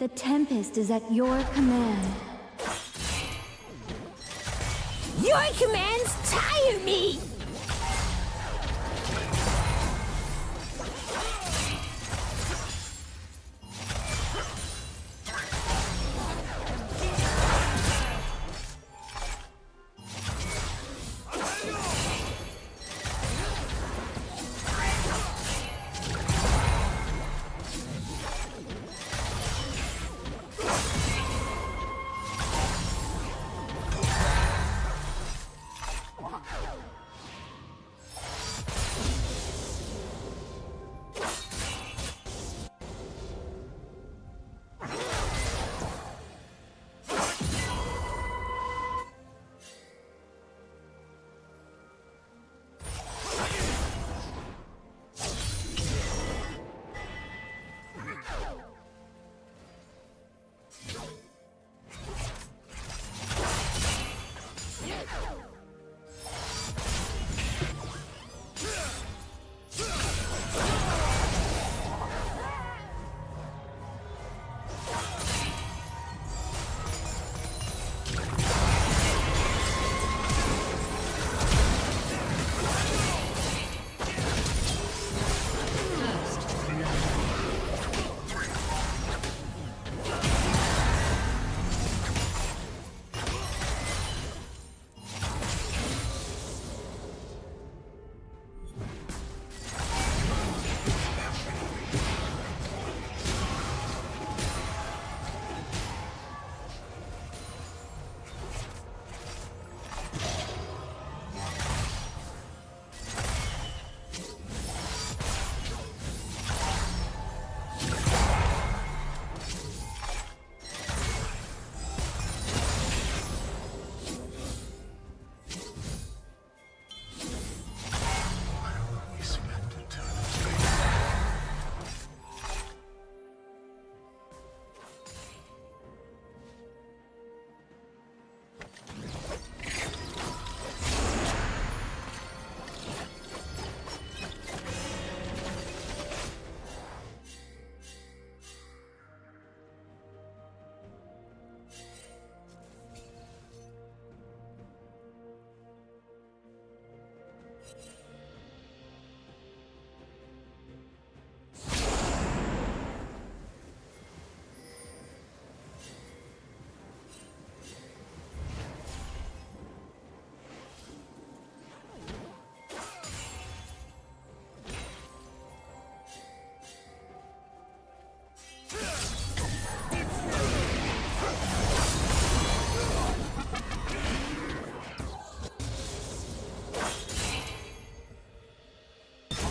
The Tempest is at your command. Your commands tire me!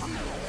Come on.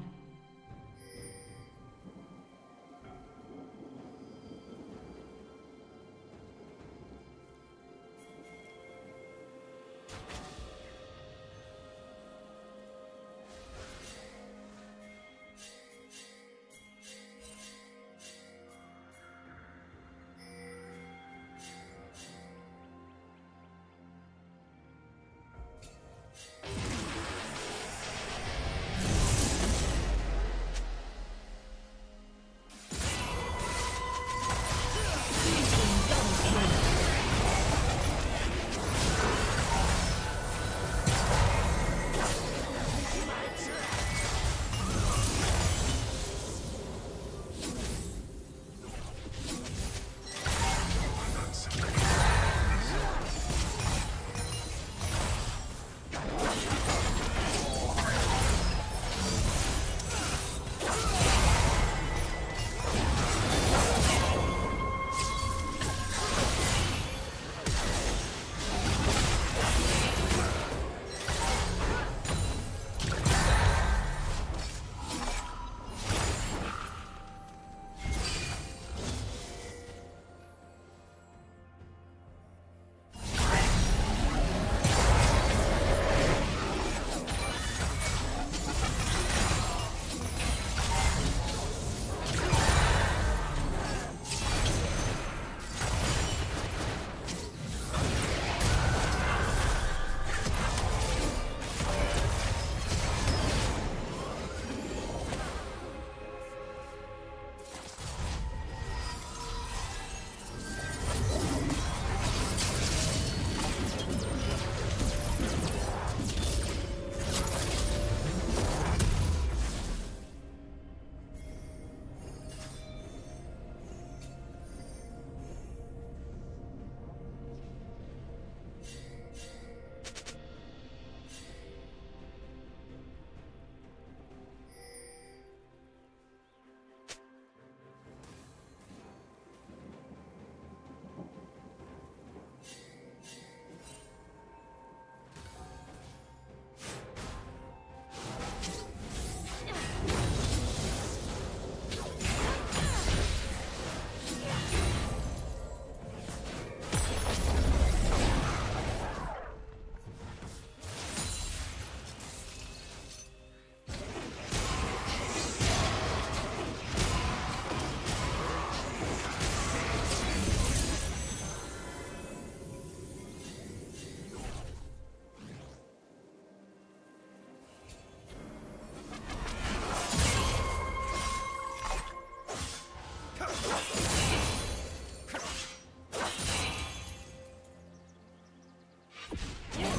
Yeah.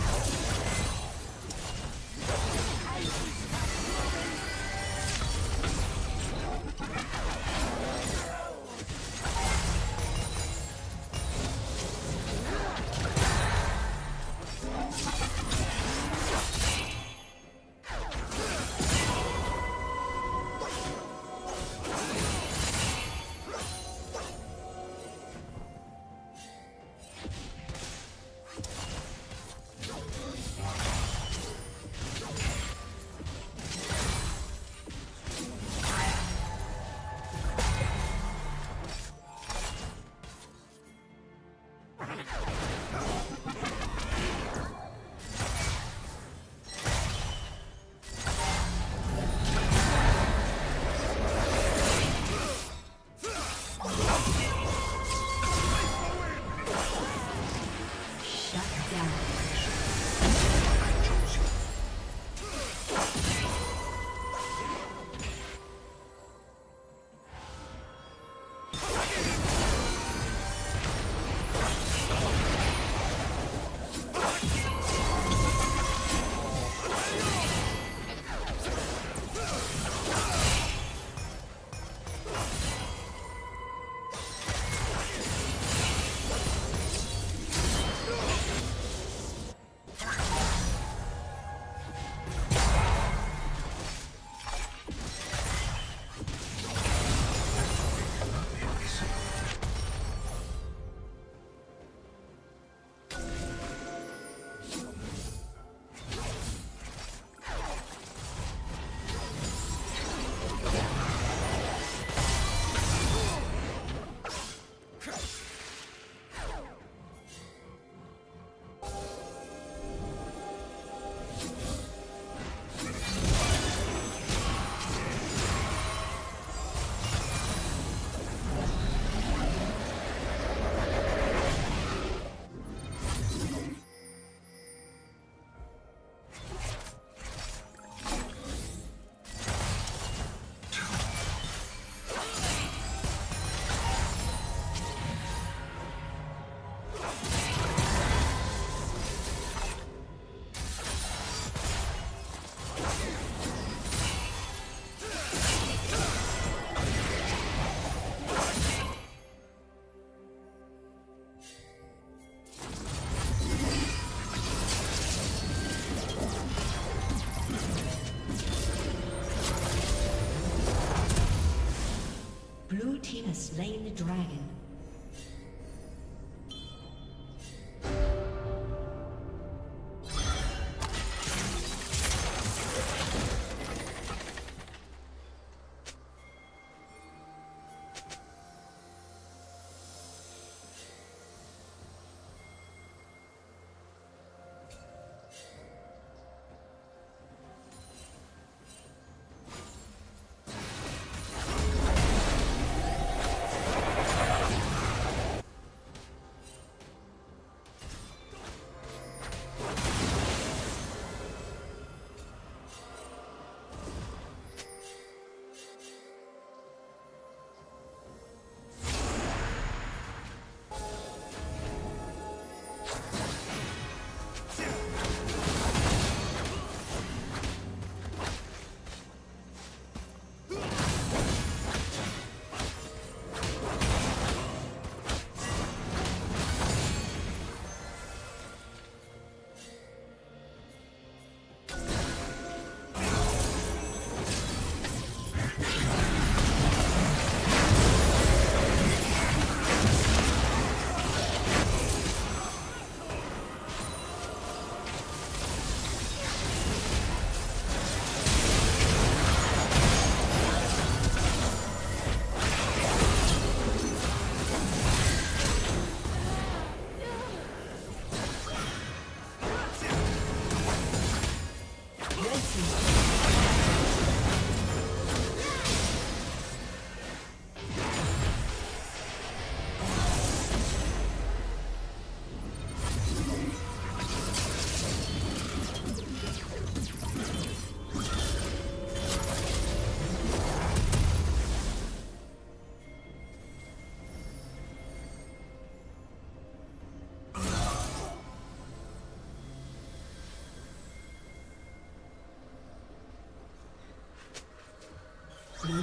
Slain the dragon.